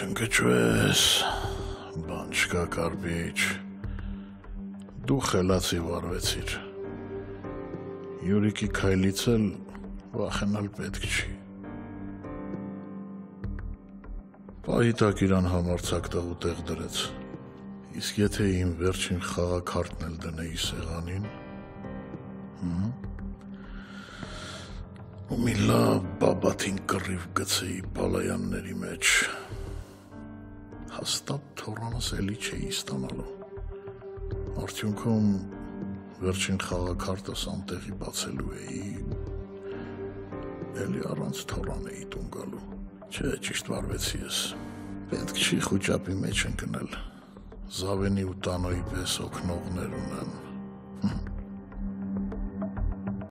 չընկճվես, բան չկա կարբիչ, դու խելացի վարվեցիր, յուրիկի քայլից էլ վախենալ պետք չի, պահի տակ իրան համարցակ տղու տեղ դրեց, իսկ եթե իմ վերջին խաղակարդն էլ դնեի սեղանին, ու մի լավ բաբաթին կռիվ գցեի պալայանների մեջ, հաստատ թորանս էլի չէի ստանալու, արդյունքում վերջին խաղակարտս անտեղի բացելու էի, էլի առանց թորան էի տուն գալու, չէ, ճիշտ վարվեցի ես, պետք չի խուճապի մեջ ընկնել, զավենի ու տանոյի պես օգնողներ ունեն,